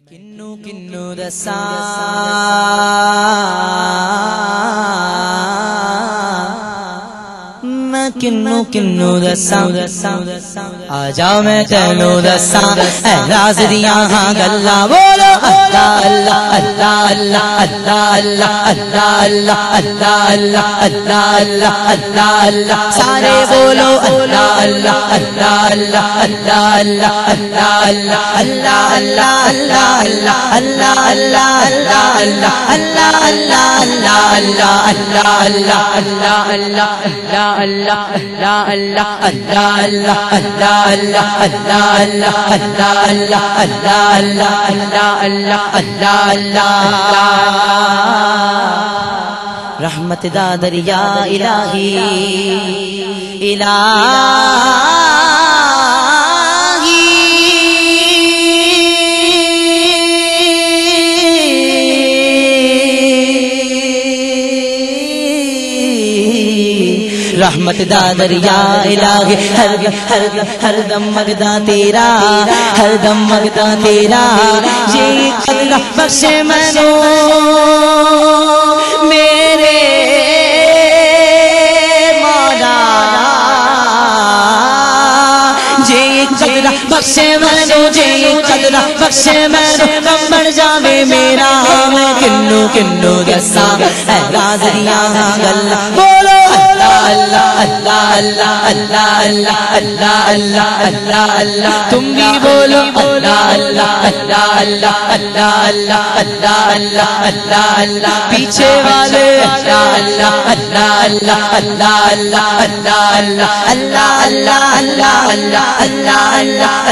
kinnu kinnu dasa ma kinnu kinnu dasa dasa dasa दसा आ जाओ मैं तेनू दसा राज दिया हाँ गल्ला बोलो अल्लाह अल्लाह अल्लाह अल्लाह अल्लाह अल्लाह अल्लाह अल्लाह अल्लाह अल्लाह अल्लाह अल्लाह अल्लाह सारे बोलो अल्लाह अल्लाह अल्लाह अल्लाह अल्लाह अल्लाह अल्लाह अल्लाह अल्लाह अल्लाह अल्लाह अल्लाह अल्लाह अल्लाह अल्लाह अल्लाह अल्लाह अल्लाह अल्लाह अल्लाह अल्लाह अल्लाह अल्लाह अल्लाह अल्लाह अल्लाह अल्लाह अल्लाह अल्लाह अल्लाह अल्लाह अल्लाह अल्लाह अल्लाह अल्लाह अल्लाह अल्लाह रहमत दा दरिया इलाही इलाही रहमत दा दरिया इलाही। हर हर हर दम मगदा तेरा। हर दम मगदा तेरा। ये बख्शे मनो। मेरे बख्शे मनो जे कदरा बख्शे मनो कम बढ़ जावे मेरा मैं किन्नू किन्नू दसा ऐ राजरिया गल्ला बोलो अल्लाह अल्लाह अल्लाह अल्लाह अल्लाह अल्लाह अल्लाह अल्लाह तुम भी बोलो अल्लाह अल्लाह अल्लाह अल्लाह अल्लाह अल्लाह अल्लाह अल्लाह अल्लाह पीछे वाले अल्लाह अल्लाह अल्लाह अल्लाह अल्लाह अल्लाह अल्लाह अल्लाह अल्लाह अल्लाह अल्लाह अल्लाह अल्लाह अल्लाह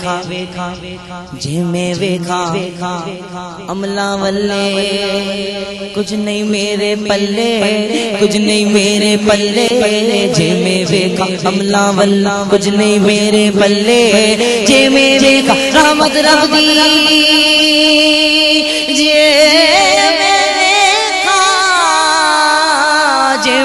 वेखा अमला वल्ले। कुछ नहीं मेरे पल्ले। कुछ नहीं मेरे पल्ले। जिमे वेखा अमला वल्ला। कुछ नहीं मेरे पल्ले। जिमे वेखा रामद रामदी जे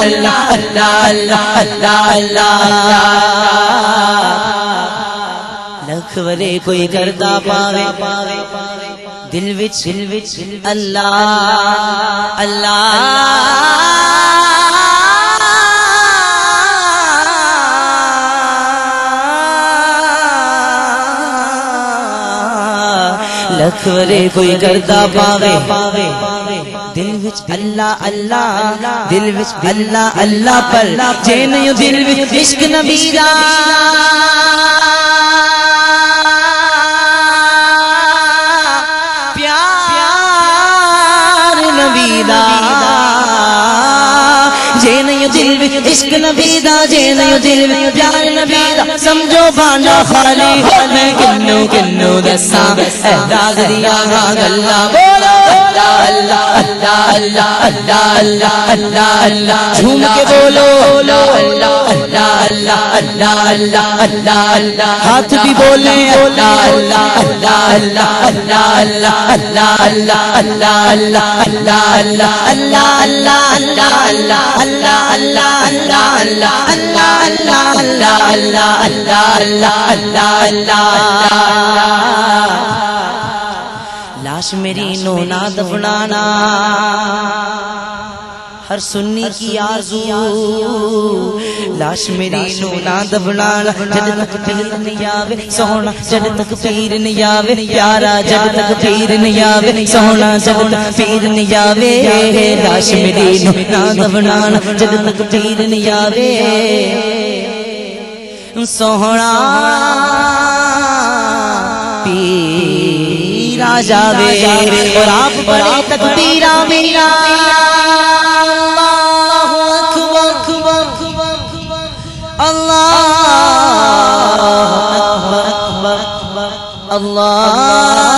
अल्लाह अल्लाह कोई करदा पावे दिल विच दिल विच अल्लाह अल्लाह लखवरे कोई करदा पावे पावे ਪਾਵੇ ਦਿਲ ਵਿੱਚ ਅੱਲਾ ਅੱਲਾ ਦਿਲ ਵਿੱਚ ਅੱਲਾ ਅੱਲਾ ਪਰ ਜੇ ਨਹੀਂ ਦਿਲ ਵਿੱਚ ਇਸ਼ਕ ਨਬੀ ਦਾ ਦਿਲ ਵਿੱਚ ਇਸ਼ਕ ਨਬੀ ਦਾ ਜੇ ਨਹੀਂ ਦਿਲ ਵਿੱਚ ਪਿਆਰ ਨਬੀ समझो भांडा खाली मैं किन्नू किन्नू दसा राज दिया हाँ गल्ला बोलो अल्लाह अल्लाह अल्लाह अल्लाह अल्लाह अल्लाह अल्लाह झूम के बोलो अल्लाह अल्लाह अल्लाह अल्लाह अल्लाह अल्लाह अल्लाह हाथ भी बोले अल्लाह अल्लाह अल्लाह अल्लाह अल्लाह अल्लाह अल्लाह अल्लाह अल्लाह अल्लाह अल्लाह अल्लाह अल्लाह अल्लाह अल्लाह अल्लाह अल्लाह अल्लाह अल्लाह अल्लाह अल्लाह अल्लाह अल्लाह अल्लाह लाश मेरी नोना दफनाना हर सुन्नी की आजू लाश मेरी सोना दबलाना जब तक पीर नहीं आवे सोना जब तक पीर नहीं आवे प्यारा जब तक पीर नहीं आवे सोना जब तक पीर नहीं आवे लाश मेरी सोना दबलाना जब तक पीर नहीं आवे सोहना पीरा जावे और आप बड़े तकबीरा मेरा अल्लाह। अल्लाह।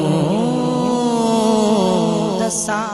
song.